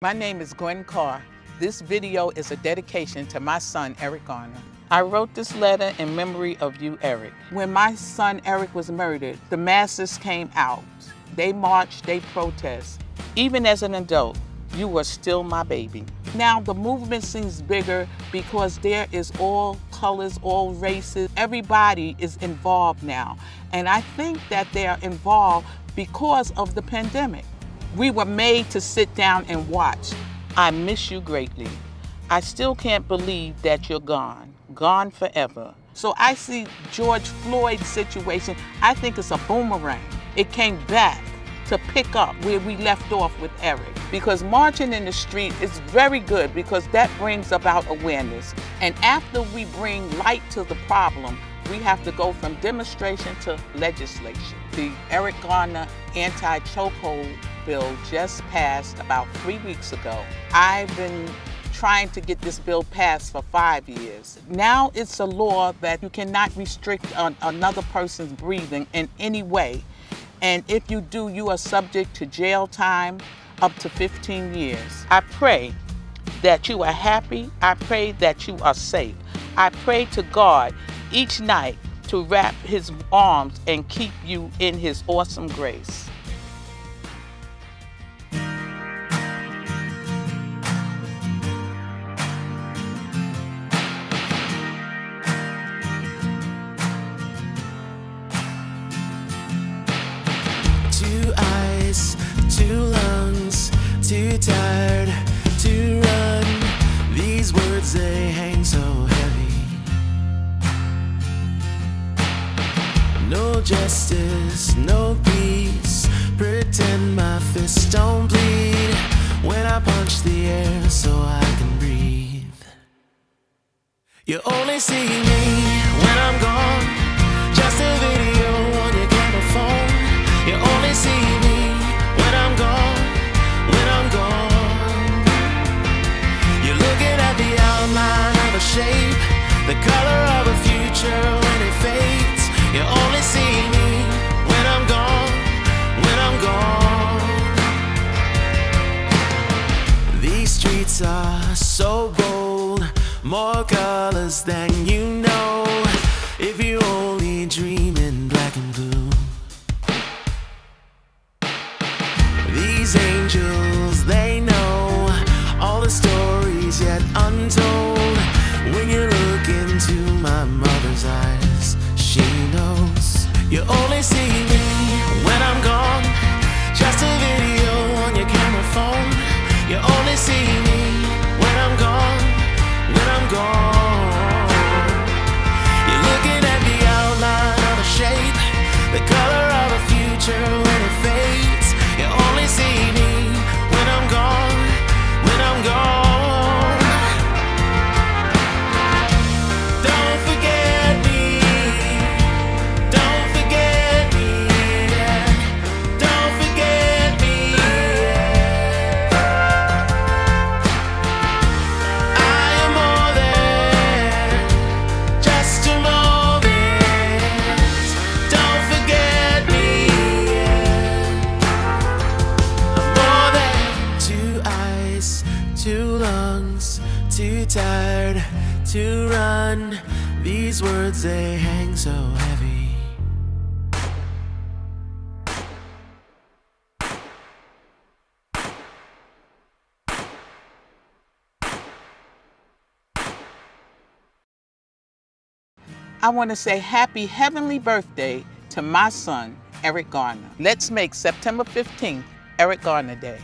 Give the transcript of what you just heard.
My name is Gwen Carr. This video is a dedication to my son, Eric Garner. I wrote this letter in memory of you, Eric. When my son, Eric, was murdered, the masses came out. They marched, they protest. Even as an adult, you were still my baby. Now the movement seems bigger because there is all colors, all races. Everybody is involved now. And I think that they are involved because of the pandemic. We were made to sit down and watch. I miss you greatly. I still can't believe that you're gone, gone forever. So I see George Floyd's situation, I think it's a boomerang. It came back to pick up where we left off with Eric. Because marching in the street is very good because that brings about awareness. And after we bring light to the problem, we have to go from demonstration to legislation. The Eric Garner anti-chokehold bill just passed about three weeks ago. I've been trying to get this bill passed for five years. Now it's a law that you cannot restrict an, another person's breathing in any way. And if you do, you are subject to jail time up to 15 years. I pray that you are happy. I pray that you are safe. I pray to God each night to wrap his arms and keep you in his awesome grace. Two eyes, two lungs, too tired to run. These words they hang No justice, no peace. Pretend my fists don't bleed when I punch the air so I can breathe. You only see me when I'm gone. More colors than you know. If you only dream in black and blue. These angels, they know all the stories yet untold. When you look into my mother's eyes, she knows you only see to run. These words they hang so heavy. I want to say happy heavenly birthday to my son, Eric Garner. Let's make September 15th Eric Garner Day.